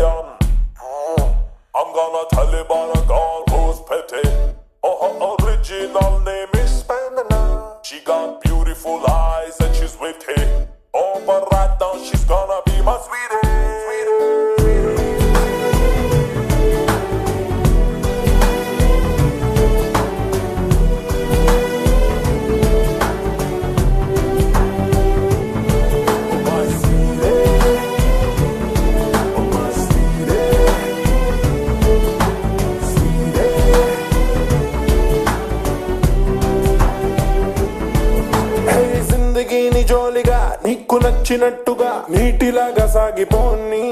I'm. I'm gonna tell you about a girl who's petty. Oh, her original నీకు నచ్చినట్టుగా నీటిలాగా సాగిపోని.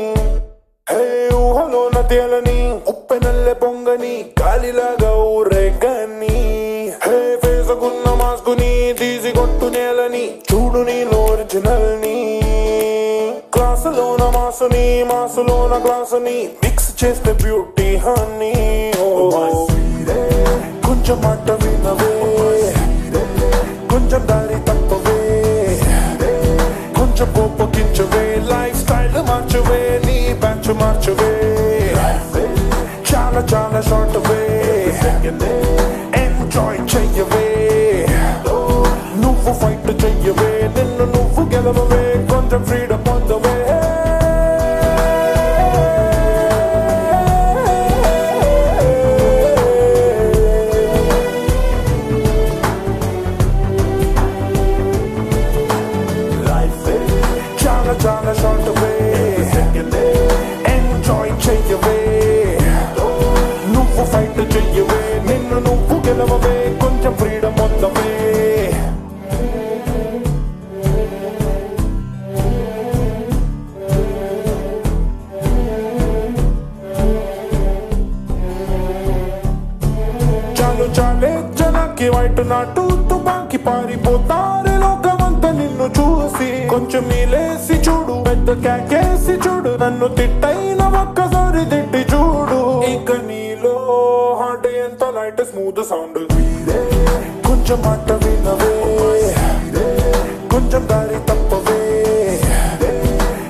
హే ఊహలోన తేలని ఉప్పెనల్లె పొంగని గాలిలాగా ఊరేగని. హే ఫేసుకున్న మాస్కుని తీసి కొట్టు నేలని చూడు నీలో ఒరిజినల్ని క్లాసులోన మాసుని మాసులోన క్లాసుని మిక్స్ చేస్తే బ్యూటీ హనీ కొంచెం మాట march away, knee bend to march away. Chala, chala. చాలా షార్ట్ వే ఎంజాయ్ చెయ్యవే నువ్వు ఫైట్ చెయ్యవే నిన్ను నువ్వు గెలవవే. కొంచెం ఫ్రీడమ్ పొందవే చాలు చాలే జనాకి వైట్ నాటు తుపాకి పారిపోతారే లోకమంతా నిన్ను చూ కొంచెం నీలేసి చూడు పెద్ద కేకేసి చూడు నన్ను తిట్టైన ఒక్కసారి తిట్టి చూడు. ఇక నీలో హార్ట్ ఎంత లైట్ స్మూత్ సౌండ్. కొంచెం మాట వినవే. కొంచెం దారి తప్పవే.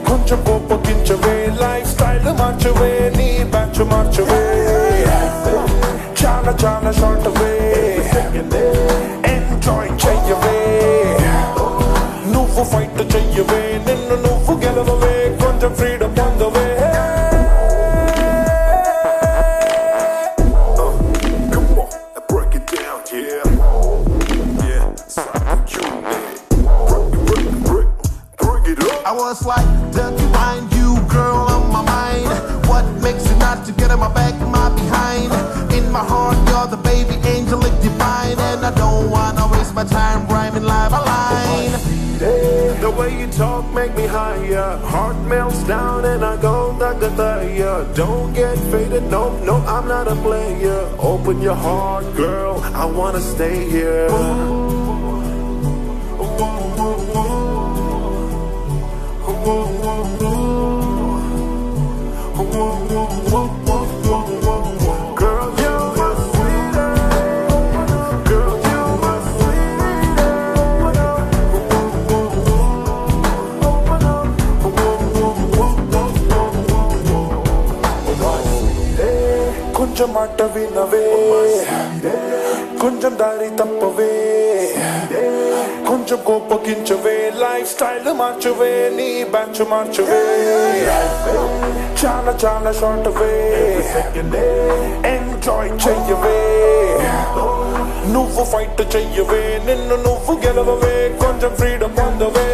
కొంచెం కోపగించవే. లైఫ్ స్టైల్ మార్చవే నీ బ్యాచ్ మార్చవే. ఫైట్ చెయ్యవే నిన్ను నువ్వు గెలవవే కొంచెం freedom పొందవే Come on, break it down, The way you talk make me higher. Heart melts down and I go dagadaya. Don't get faded, no, no, I'm not a player. Open your heart, girl. I wanna stay here. కొంచెం మాట వినవే కొంచెం దారి తప్పవే కొంచెం కోపగించవే life style మార్చవే నీ batch మార్చవే చాలా చాలా షార్ట్ వే ఎంజాయ్ చెయ్యవే నువ్వు ఫైట్ చెయ్యవే నిన్ను నువ్వు గెలవవే కొంచెం ఫ్రీడమ్ పొందవే